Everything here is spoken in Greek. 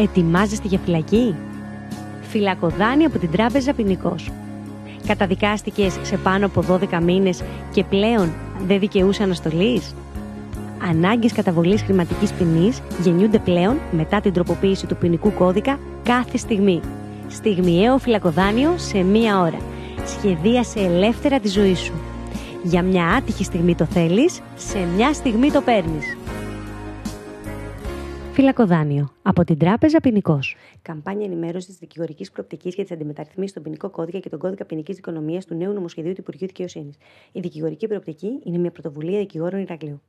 Ετοιμάζεστε για φυλακή; Φυλακοδάνη από την Τράπεζα Ποινικός. Καταδικάστηκες σε πάνω από 12 μήνες και πλέον δεν δικαιούσε αναστολής; Ανάγκες καταβολής χρηματικής ποινής γεννιούνται πλέον μετά την τροποποίηση του ποινικού κώδικα κάθε στιγμή. Στιγμιαίο φυλακοδάνειο σε μία ώρα. Σχεδίασε ελεύθερα τη ζωή σου. Για μια άτυχη στιγμή το θέλεις, σε μια στιγμή το παίρνεις. Φυλακοδάνειο. Από την Τράπεζα Ποινικός. Καμπάνια ενημέρωσης της δικηγορικής προοπτικής για τις αντιμεταρρυθμίσεις στον ποινικό κώδικα και τον κώδικα ποινικής δικονομίας του νέου νομοσχεδίου του Υπουργείου Δικαιοσύνης. Η δικηγορική προοπτική είναι μια πρωτοβουλία δικηγόρων Ηρακλείου.